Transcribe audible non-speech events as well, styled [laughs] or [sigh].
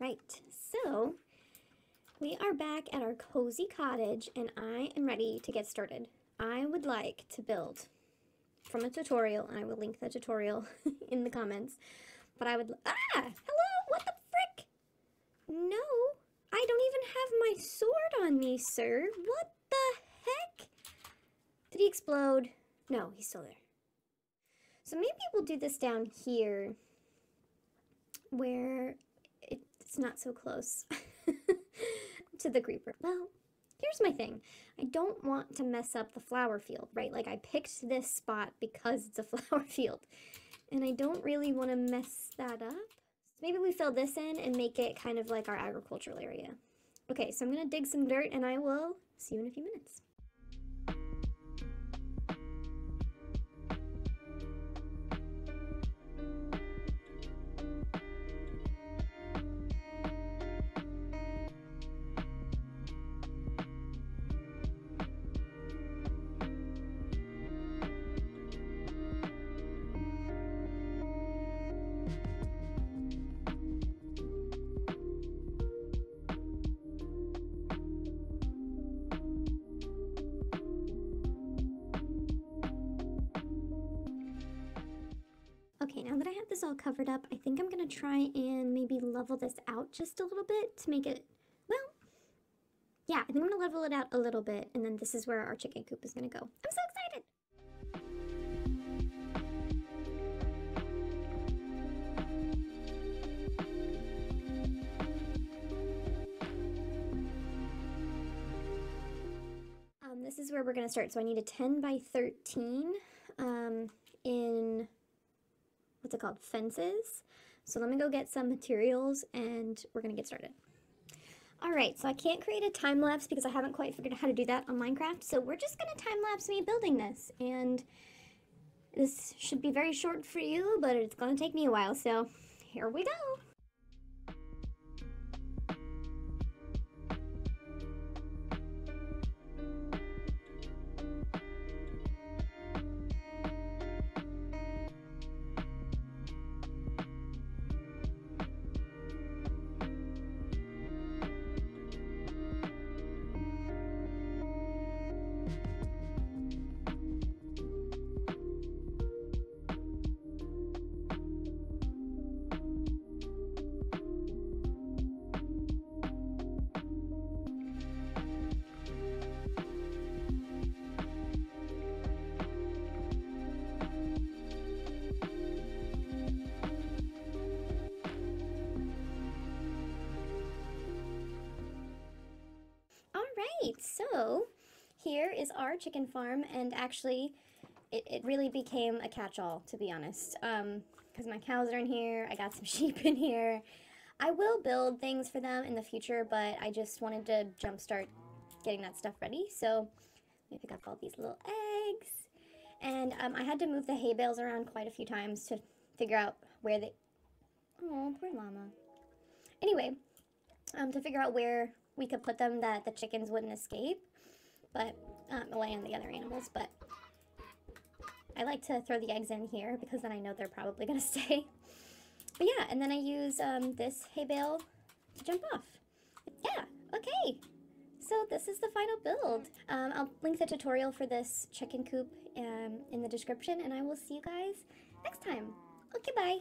right, so we are back at our cozy cottage and I am ready to get started. I would like to build from a tutorial, and I will link the tutorial [laughs] in the comments, but I would, ah, hello, what the frick? No, I don't even have my sword on me, sir. What the heck? Did he explode? No, he's still there. So maybe we'll do this down here where it's not so close [laughs] to the creeper. Well, here's my thing. I don't want to mess up the flower field, right? Like I picked this spot because it's a [laughs] flower field and I don't really want to mess that up. So maybe we fill this in and make it kind of like our agricultural area. Okay, so I'm going to dig some dirt and I will see you in a few minutes. All covered up, I think I'm going to try and maybe level this out just a little bit to make it, well, yeah, I think I'm going to level it out a little bit, and then this is where our chicken coop is going to go. I'm so excited! Um, this is where we're going to start. So I need a 10 by 13 um, in what's it called, fences. So let me go get some materials and we're gonna get started. All right, so I can't create a time lapse because I haven't quite figured out how to do that on Minecraft. So we're just gonna time lapse me building this. And this should be very short for you, but it's gonna take me a while. So here we go. So here is our chicken farm, and actually, it, it really became a catch-all, to be honest, because um, my cows are in here, I got some [laughs] sheep in here. I will build things for them in the future, but I just wanted to jumpstart getting that stuff ready, so let me pick up all these little eggs. And um, I had to move the hay bales around quite a few times to figure out where they... Oh, poor llama. Anyway, um, to figure out where we could put them that the chickens wouldn't escape, but um, away on the other animals. But I like to throw the eggs in here because then I know they're probably going [laughs] to stay. But yeah, and then I use um, this hay bale to jump off. Yeah, okay. So this is the final build. Um, I'll link the tutorial for this chicken coop um, in the description, and I will see you guys next time. Okay, bye.